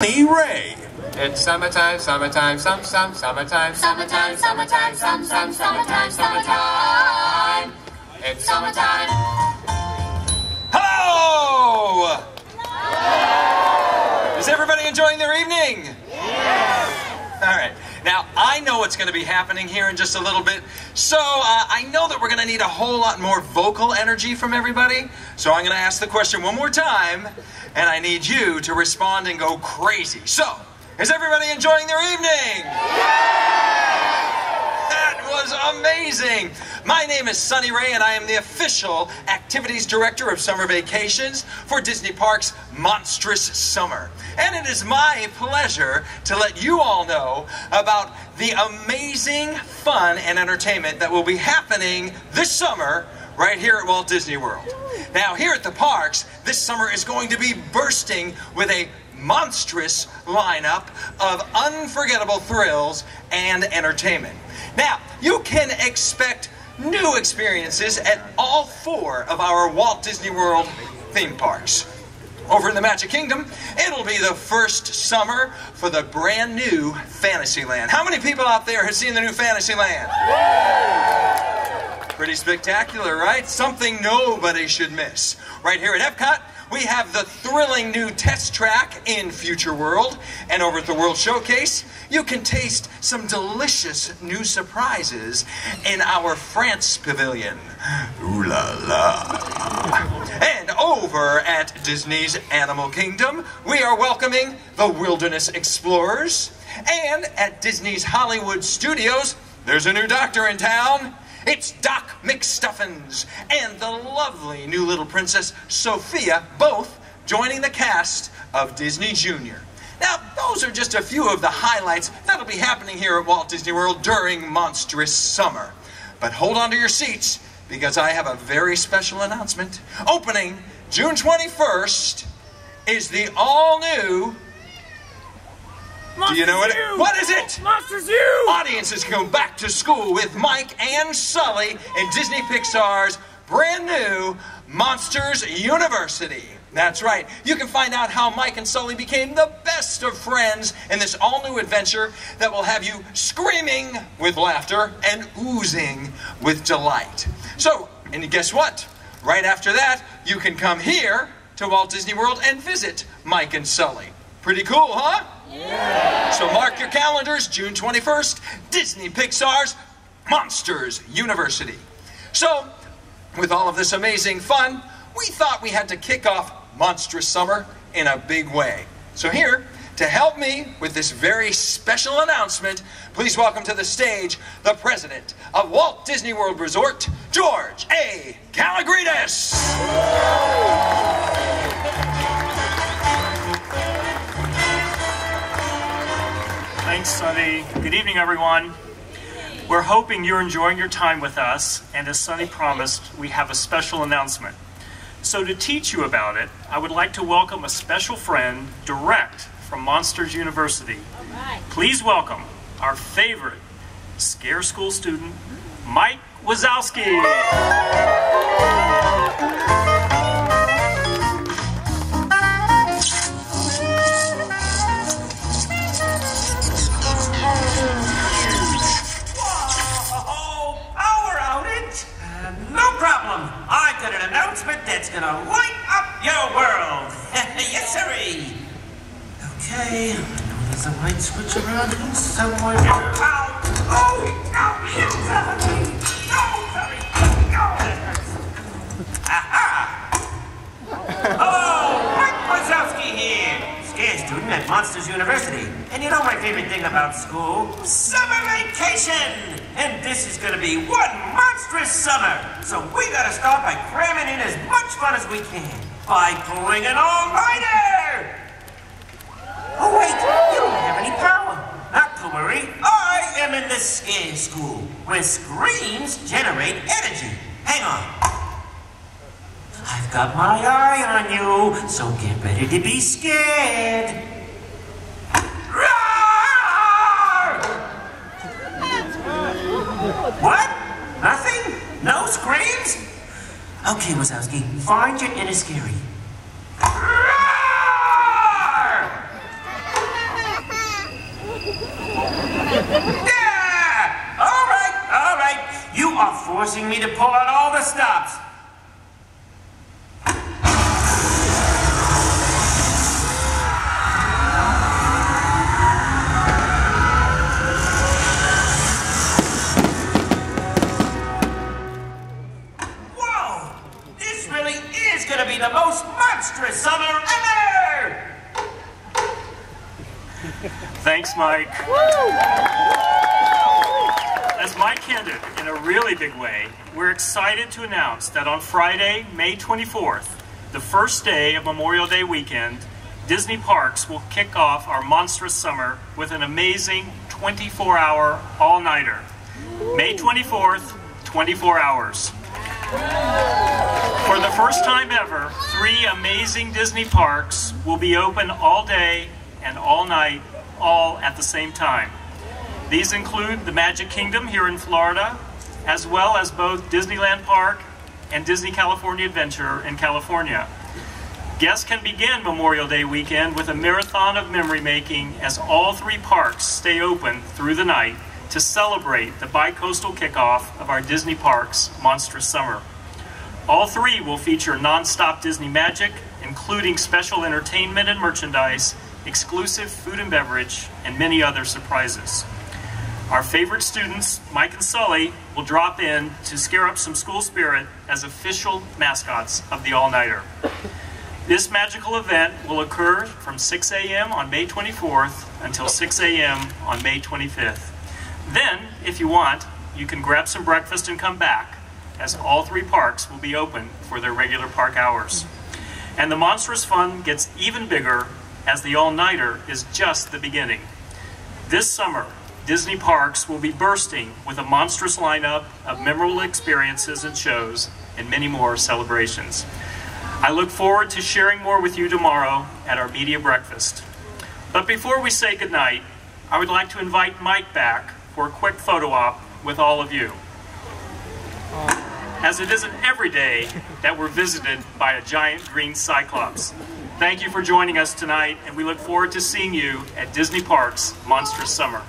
Sonny Ray. It's summertime, summertime, some, some, summertime, summertime, summertime, some, some, summertime, summertime. It's summertime. Hello! Is everybody enjoying their evening? All right. Now, I know what's going to be happening here in just a little bit. So, uh, I know that we're going to need a whole lot more vocal energy from everybody. So, I'm going to ask the question one more time, and I need you to respond and go crazy. So, is everybody enjoying their evening? That was amazing. My name is Sonny Ray, and I am the official activities director of summer vacations for Disney Parks Monstrous Summer. And it is my pleasure to let you all know about the amazing fun and entertainment that will be happening this summer right here at Walt Disney World. Now, here at the parks, this summer is going to be bursting with a monstrous lineup of unforgettable thrills and entertainment. Now, you can expect new experiences at all four of our Walt Disney World theme parks. Over in the Magic Kingdom, it'll be the first summer for the brand new Fantasyland. How many people out there have seen the new Fantasyland? Pretty spectacular, right? Something nobody should miss. Right here at Epcot, we have the thrilling new test track in Future World. And over at the World Showcase, you can taste some delicious new surprises in our France pavilion. Ooh la la. And over at Disney's Animal Kingdom, we are welcoming the Wilderness Explorers. And at Disney's Hollywood Studios, there's a new doctor in town. It's Doc McStuffins and the lovely new little princess Sofia, both joining the cast of Disney Junior. Now, those are just a few of the highlights that'll be happening here at Walt Disney World during Monstrous Summer. But hold on to your seats because I have a very special announcement. Opening June 21st is the all do you know what? It, what is it? Monsters U! Audiences go back to school with Mike and Sully in Disney Pixar's brand new Monsters University. That's right. You can find out how Mike and Sully became the best of friends in this all new adventure that will have you screaming with laughter and oozing with delight. So, and guess what? Right after that, you can come here to Walt Disney World and visit Mike and Sully. Pretty cool, huh? So mark your calendars, June 21st, Disney Pixar's Monsters University. So, with all of this amazing fun, we thought we had to kick off Monstrous Summer in a big way. So here, to help me with this very special announcement, please welcome to the stage the president of Walt Disney World Resort, George A. Kalogridis. Thanks, Sonny. Good evening, everyone. We're hoping you're enjoying your time with us, and as Sonny promised, we have a special announcement. So to teach you about it, I would like to welcome a special friend direct from Monsters University. Please welcome our favorite Scare School student, Mike Wazowski. Okay, I know there's a light switch around here somewhere. Ow! Oh! Ow! Yes, sirree. No, sorry. No. Aha! Hello, Mike Wazowski here. Scare student at Monsters University. And you know my favorite thing about school? Summer vacation! And this is gonna be one monstrous summer. So we gotta start by cramming in as much fun as we can. By pulling an all-nighter! Oh wait, you don't have any power. Not to worry, I am in the scare school, where screams generate energy. Hang on. I've got my eye on you, so get ready to be scared. Roar! What? Nothing? No screams? Okay, Wazowski, find your inner scary. Roar! Yeah! All right, all right. You are forcing me to pull out all the stops. Whoa! This really is gonna be the most monstrous summer ever! Thanks, Mike. As Mike hinted in a really big way, we're excited to announce that on Friday, May 24th, the first day of Memorial Day weekend, Disney Parks will kick off our monstrous summer with an amazing 24 hour all nighter. May 24th, 24 hours. For the first time ever, three amazing Disney parks will be open all day and all night, all at the same time. These include the Magic Kingdom here in Florida, as well as both Disneyland Park and Disney California Adventure in California. Guests can begin Memorial Day weekend with a marathon of memory making as all three parks stay open through the night to celebrate the bi-coastal kickoff of our Disney Parks Monstrous Summer. All three will feature non-stop Disney magic, including special entertainment and merchandise, exclusive food and beverage, and many other surprises. Our favorite students, Mike and Sully, will drop in to scare up some school spirit as official mascots of the All-Nighter. This magical event will occur from 6 a.m. on May 24th until 6 a.m. on May 25th. Then, if you want, you can grab some breakfast and come back, as all three parks will be open for their regular park hours. And the monstrous fun gets even bigger as the all-nighter is just the beginning. This summer, Disney Parks will be bursting with a monstrous lineup of memorable experiences and shows and many more celebrations. I look forward to sharing more with you tomorrow at our media breakfast. But before we say goodnight, I would like to invite Mike back for a quick photo op with all of you. As it isn't every day that we're visited by a giant green cyclops. Thank you for joining us tonight, and we look forward to seeing you at Disney Parks Monstrous Summer.